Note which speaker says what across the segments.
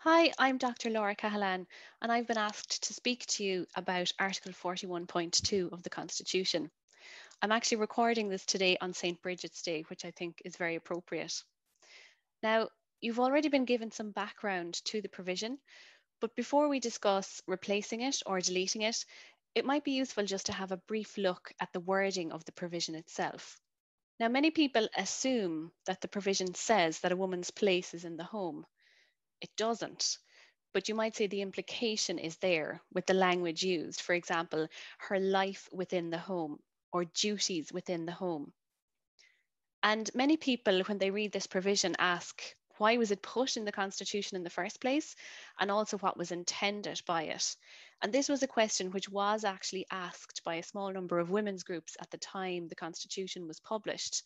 Speaker 1: Hi, I'm Dr. Laura Cahillane, and I've been asked to speak to you about Article 41.2 of the Constitution. I'm actually recording this today on St. Bridget's Day, which I think is very appropriate. Now, you've already been given some background to the provision, but before we discuss replacing it or deleting it, it might be useful just to have a brief look at the wording of the provision itself. Now, many people assume that the provision says that a woman's place is in the home. It doesn't, but you might say the implication is there with the language used. For example, her life within the home or duties within the home. And many people, when they read this provision, ask, why was it put in the Constitution in the first place? And also what was intended by it. And this was a question which was actually asked by a small number of women's groups at the time the Constitution was published.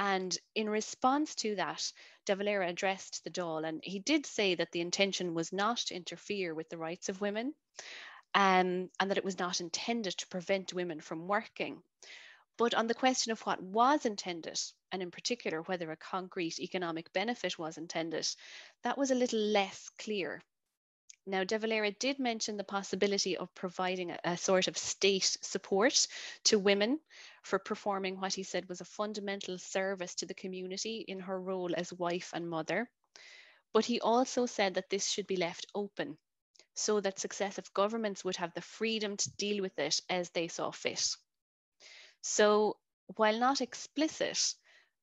Speaker 1: And in response to that, De Valera addressed the Dáil, and he did say that the intention was not to interfere with the rights of women, um, and that it was not intended to prevent women from working. But on the question of what was intended, and in particular whether a concrete economic benefit was intended, that was a little less clear. Now, De Valera did mention the possibility of providing a, a, sort of state support to women for performing what he said was a fundamental service to the community in her role as wife and mother. But he also said that this should be left open so that successive governments would have the freedom to deal with it as they saw fit. So, while not explicit,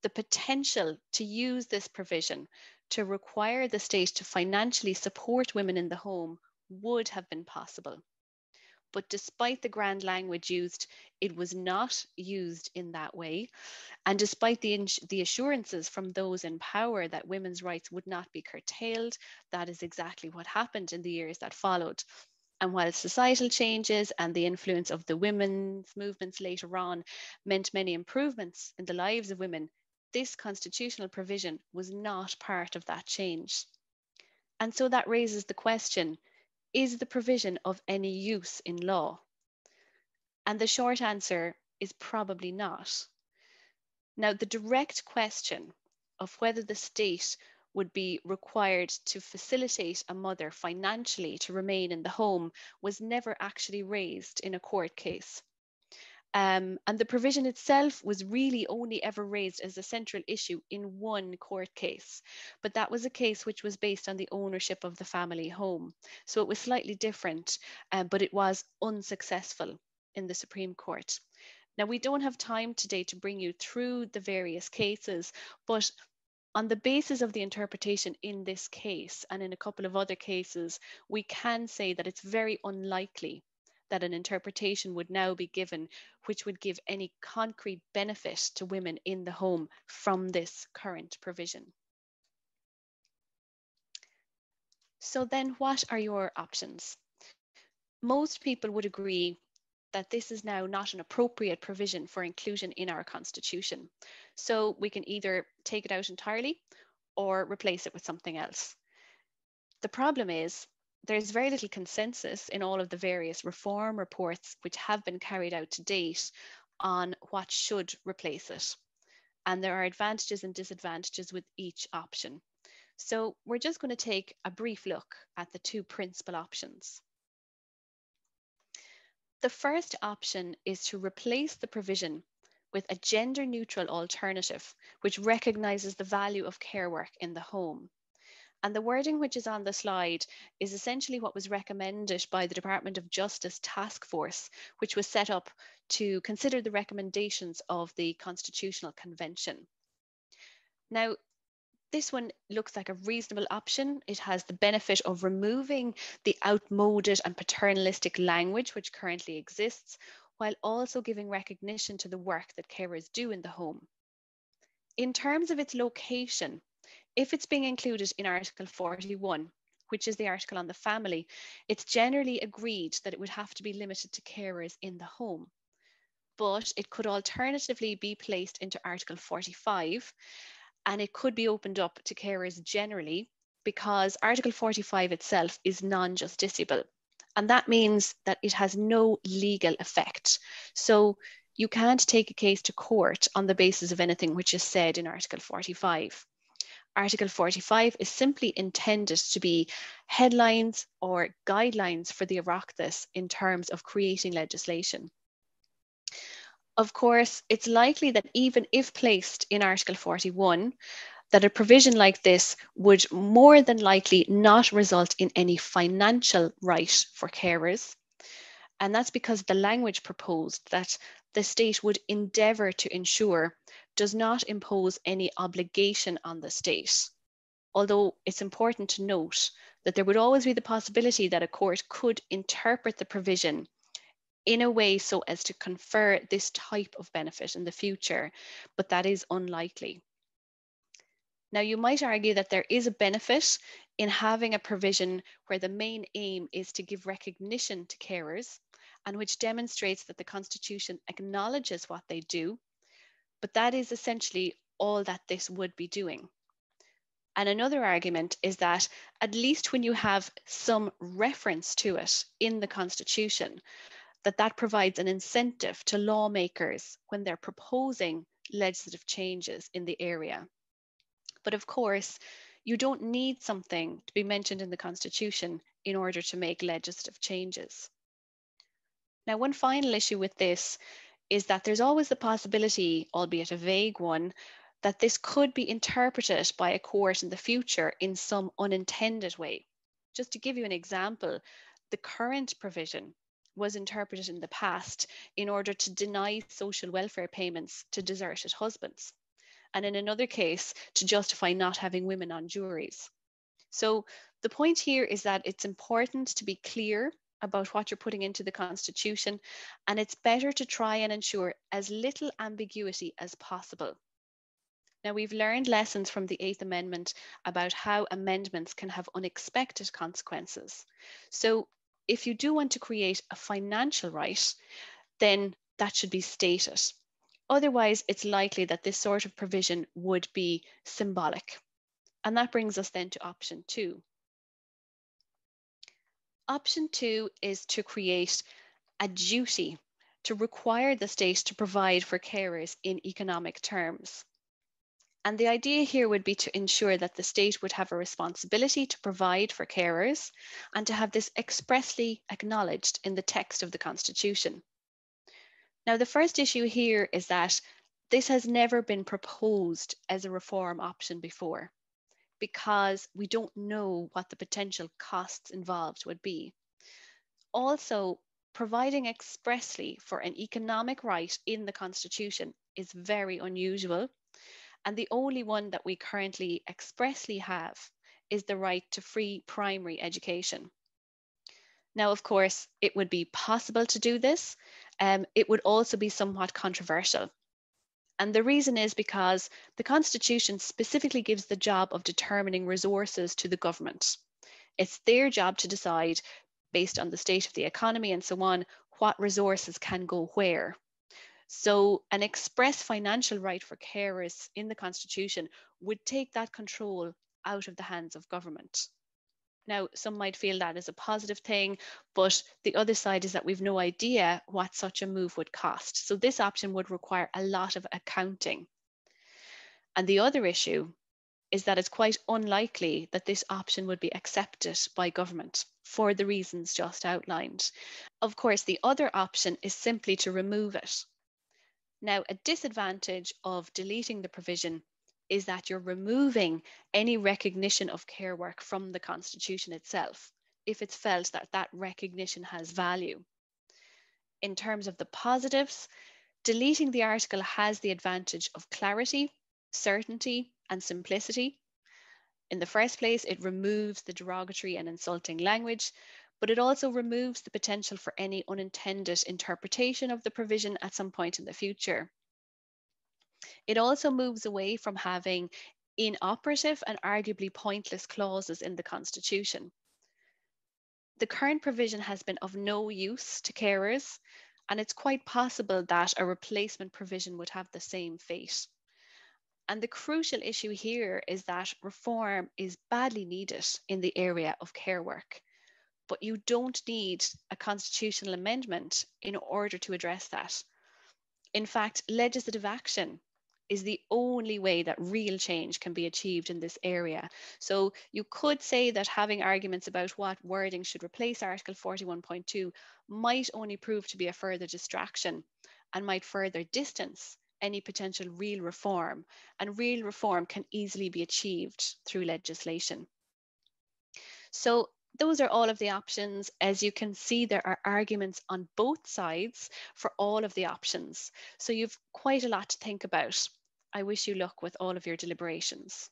Speaker 1: the potential to use this provision to require the state to financially support women in the home would have been possible. But despite the grand language used, it was not used in that way. And despite the, the assurances from those in power that women's rights would not be curtailed, that is exactly what happened in the years that followed. And while societal changes and the influence of the women's movements later on meant many improvements in the lives of women, this constitutional provision was not part of that change. And so that raises the question is the provision of any use in law? And the short answer is probably not. Now, the direct question of whether the state would be required to facilitate a mother financially to remain in the home was never actually raised in a court case. Um, and the provision itself was really only ever raised as a central issue in one court case. But that was a case which was based on the ownership of the family home. So it was slightly different, um, but it was unsuccessful in the Supreme Court. Now, we don't have time today to bring you through the various cases, but on the basis of the interpretation in this case and in a couple of other cases, we can say that it's very unlikely that an interpretation would now be given which would give any concrete benefit to women in the home from this current provision. So then what are your options? Most people would agree that this is now not an appropriate provision for inclusion in our constitution. So we can either take it out entirely or replace it with something else. The problem is there's very little consensus in all of the various reform reports which have been carried out to date on what should replace it. And there are advantages and disadvantages with each option. So we're just going to take a brief look at the two principal options. The first option is to replace the provision with a gender neutral alternative, which recognises the value of care work in the home. And the wording which is on the slide is essentially what was recommended by the Department of Justice Task Force, which was set up to consider the recommendations of the Constitutional Convention. Now, this one looks like a reasonable option. It has the benefit of removing the outmoded and paternalistic language which currently exists, while also giving recognition to the work that carers do in the home. In terms of its location, if it's being included in Article 41, which is the article on the family, it's generally agreed that it would have to be limited to carers in the home. But it could alternatively be placed into Article 45 and it could be opened up to carers generally because Article 45 itself is non justiciable. And that means that it has no legal effect. So you can't take a case to court on the basis of anything which is said in Article 45. Article 45 is simply intended to be headlines or guidelines for the Oireachtas in terms of creating legislation. Of course, it's likely that even if placed in Article 41, that a provision like this would more than likely not result in any financial right for carers. And that's because the language proposed that the state would endeavour to ensure does not impose any obligation on the state. Although it's important to note that there would always be the possibility that a court could interpret the provision in a way so as to confer this type of benefit in the future, but that is unlikely. Now, you might argue that there is a benefit in having a provision where the main aim is to give recognition to carers and which demonstrates that the Constitution acknowledges what they do but that is essentially all that this would be doing. And another argument is that at least when you have some reference to it in the Constitution, that that provides an incentive to lawmakers when they're proposing legislative changes in the area. But of course, you don't need something to be mentioned in the Constitution in order to make legislative changes. Now, one final issue with this is that there's always the possibility, albeit a vague one, that this could be interpreted by a court in the future in some unintended way. Just to give you an example, the current provision was interpreted in the past in order to deny social welfare payments to deserted husbands, and in another case, to justify not having women on juries. So the point here is that it's important to be clear about what you're putting into the Constitution, and it's better to try and ensure as little ambiguity as possible. Now, we've learned lessons from the Eighth Amendment about how amendments can have unexpected consequences. So, if you do want to create a financial right, then that should be stated. Otherwise, it's likely that this sort of provision would be symbolic. And that brings us then to option two. Option two is to create a duty to require the state to provide for carers in economic terms. And the idea here would be to ensure that the state would have a responsibility to provide for carers and to have this expressly acknowledged in the text of the Constitution. Now, the first issue here is that this has never been proposed as a reform option before because we don't know what the potential costs involved would be. Also, providing expressly for an economic right in the Constitution is very unusual. And the only one that we currently expressly have is the right to free primary education. Now, of course, it would be possible to do this. Um, it would also be somewhat controversial and the reason is because the Constitution specifically gives the job of determining resources to the government. It's their job to decide, based on the state of the economy and so on, what resources can go where. So, an express financial right for carers in the Constitution would take that control out of the hands of government. Now, some might feel that is a positive thing, but the other side is that we've no idea what such a move would cost. So this option would require a lot of accounting. And the other issue is that it's quite unlikely that this option would be accepted by government for the reasons just outlined. Of course, the other option is simply to remove it. Now, a disadvantage of deleting the provision is that you're removing any recognition of care work from the Constitution itself if it's felt that that recognition has value. In terms of the positives, deleting the article has the advantage of clarity, certainty, and simplicity. In the first place, it removes the derogatory and insulting language, but it also removes the potential for any unintended interpretation of the provision at some point in the future. It also moves away from having inoperative and arguably pointless clauses in the Constitution. The current provision has been of no use to carers, and it's quite possible that a replacement provision would have the same fate. And the crucial issue here is that reform is badly needed in the area of care work, but you don't need a constitutional amendment in order to address that. In fact, legislative action is the only way that real change can be achieved in this area. So you could say that having arguments about what wording should replace Article 41.2 might only prove to be a further distraction and might further distance any potential real reform. And real reform can easily be achieved through legislation. So those are all of the options. As you can see, there are arguments on both sides for all of the options. So you've quite a lot to think about. I wish you luck with all of your deliberations.